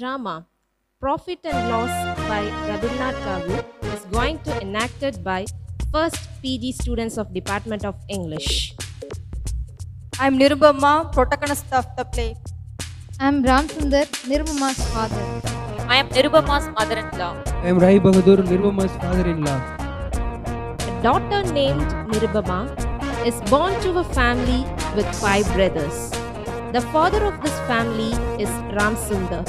drama Profit and Loss by Rabindranath Tagore is going to enacted by first PG students of Department of English. I am Nirubama, protagonist of the play. I am Ram Sundar, Nirubama's father. I am Nirubama's mother-in-law. I am Rai Bahadur, Nirubama's father-in-law. A daughter named Nirubama is born to a family with five brothers. The father of this family is Ram Sundar.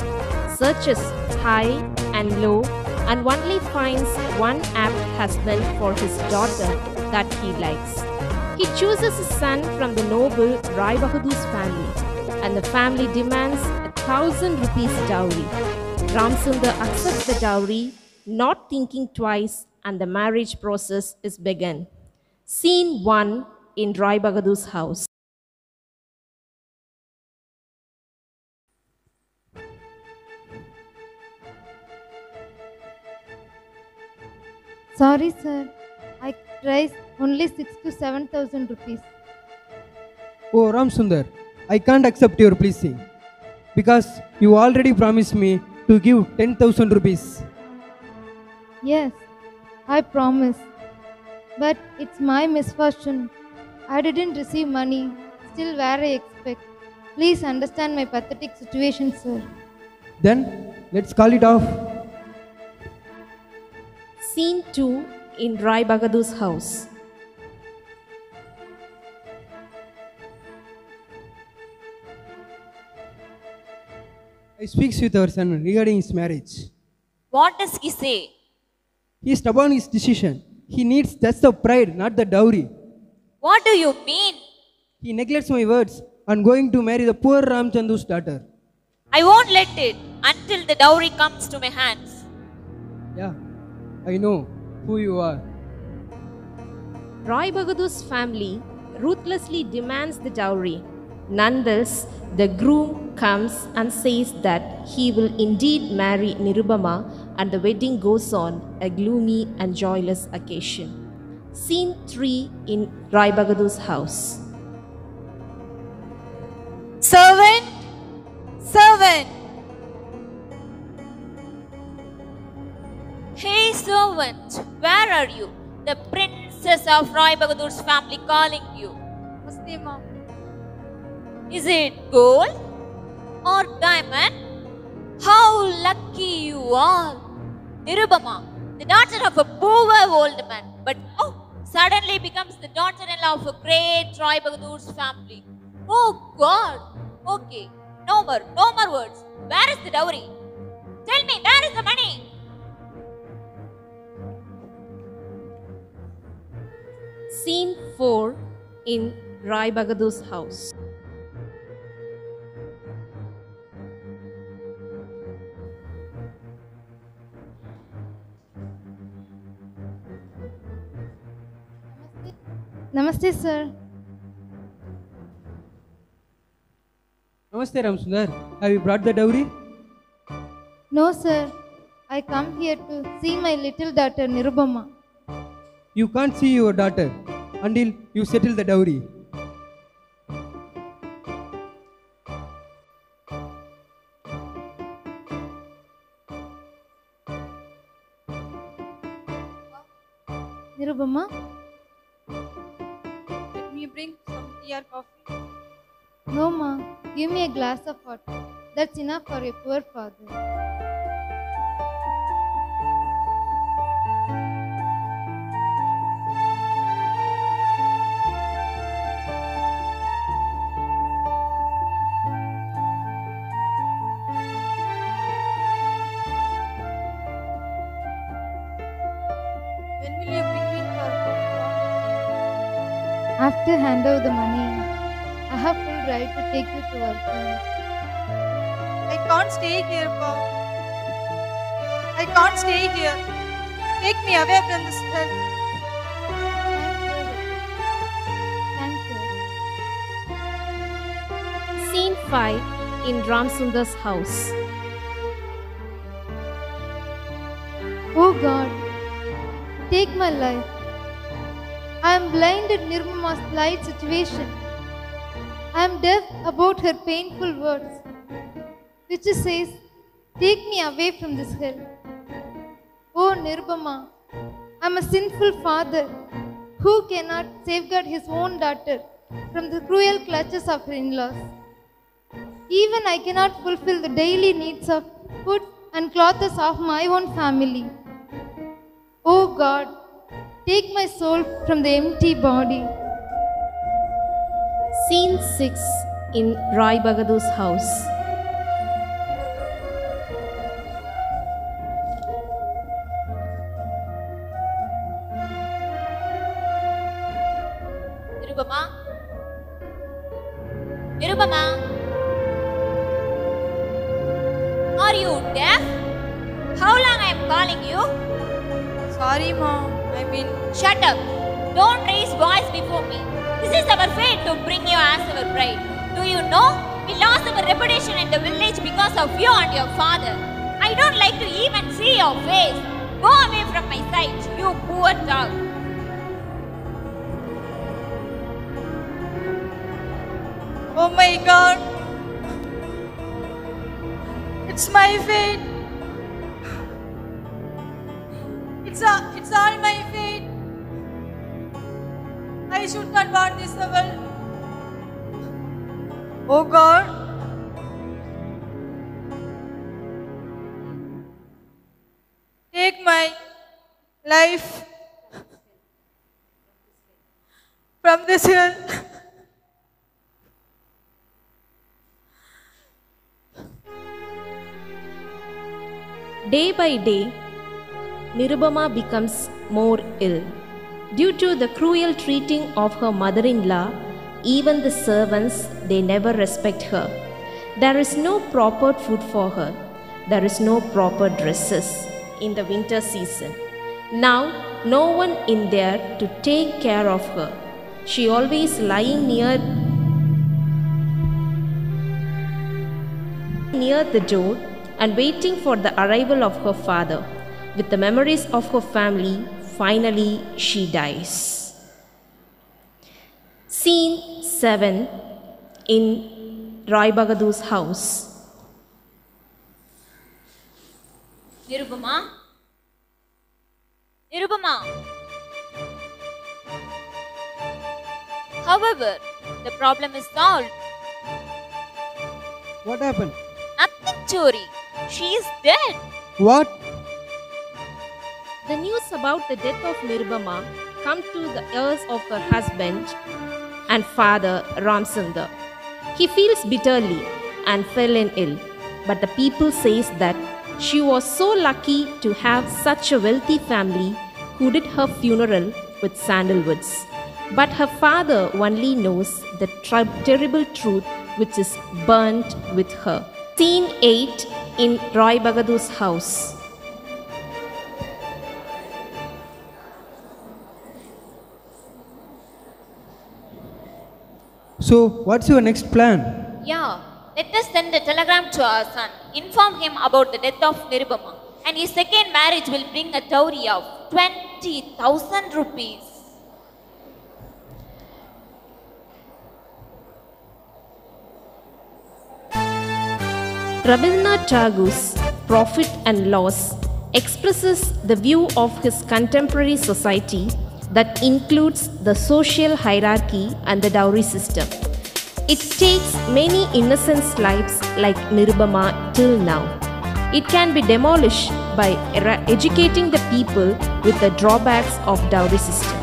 Searches high and low and only finds one apt husband for his daughter that he likes. He chooses a son from the noble Rai Bahadur's family and the family demands a thousand rupees dowry. Ramsundar accepts the dowry, not thinking twice, and the marriage process is begun. Scene 1 in Rai Bahadur's house. Sorry, sir. I price only six to seven thousand rupees. Oh, Ram Sundar, I can't accept your pleasing because you already promised me to give 10,000 rupees. Yes, I promise. But it's my misfortune. I didn't receive money. Still, where I expect. Please understand my pathetic situation, sir. Then let's call it off. Scene 2 in Rai Bahadur's house. I speaks with our son regarding his marriage. What does he say? He is stubborn in his decision. He needs just the pride, not the dowry. What do you mean? He neglects my words and going to marry the poor Ramchandu's daughter. I won't let it until the dowry comes to my hands. Yeah, I know who you are. Rai Bahadur's family ruthlessly demands the dowry. Nonetheless, the groom comes and says that he will indeed marry Nirubama and the wedding goes on a gloomy and joyless occasion. Scene 3 in Rai Bahadur's house. Servant, where are you? The princess of Rai Bahadur's family calling you. Ma'am. Is it gold or diamond? How lucky you are. Nirubama, the daughter of a poor old man, but oh, suddenly becomes the daughter-in-law of a great Rai Bahadur's family. Oh God! Okay, no more, no more words. Where is the dowry? Tell me, where is the money? Scene 4 in Rai Bahadur's house. Namaste, sir. Namaste Ram Sundar. Have you brought the dowry? No, sir. I come here to see my little daughter Nirubama. You can't see your daughter until you settle the dowry. Nirubama, Let me bring some tea or coffee. no ma, give me a glass of water. That's enough for your poor father. When will you bring me for After hand over the money, I have full right to take you to work. I can't stay here, Pa. I can't stay here. Take me away from this hell. Thank you. Thank you. Scene 5 in Ramsundar's house. Oh God, take my life. I am blinded Nirubama's plight situation. I am deaf about her painful words, which says, Take me away from this hell. Oh Nirbama, I am a sinful father who cannot safeguard his own daughter from the cruel clutches of her in laws. Even I cannot fulfill the daily needs of food and clothes of my own family. Oh God, take my soul from the empty body. Scene 6 in Rai Bahadur's house. Nirubama? Nirubama? Are you deaf? How long I am calling you? Sorry, Mom. I mean, Shut up. Don't raise voice before me. This is our fate to bring you as our bride. Do you know? We lost our reputation in the village because of you and your father. I don't like to even see your face. Go away from my sight, you poor dog. oh my God. It's my fate. It's, a, it's all my fate. I should not want this world. Oh God. Take my life from this hill. Day by day, Nirubama becomes more ill. Due to the cruel treating of her mother in law, even the servants they never respect her. There is no proper food for her. There is no proper dresses in the winter season. Now, no one in there to take care of her. She always lying near near the door and waiting for the arrival of her father. With the memories of her family, finally she dies. Scene 7 in Rai Bahadur's house. Nirubama? Nirubama? However, the problem is solved. What happened? Nothing, Chori. She is dead. What? The news about the death of Nirbama come to the ears of her husband and father Ramsundar. He feels bitterly and fell in ill, but the people says that she was so lucky to have such a wealthy family who did her funeral with sandalwoods. But her father only knows the terrible truth which is burnt with her. Scene 8 in Rai Bahadur's house. So, what's your next plan? Yeah, let us send a telegram to our son. Inform him about the death of Nirubama. and his second marriage will bring a dowry of 20,000 rupees. Rabindranath Tagore's Profit and Loss expresses the view of his contemporary society that includes the social hierarchy and the dowry system. It takes many innocent lives like Nirubama till now. It can be demolished by educating the people with the drawbacks of dowry system.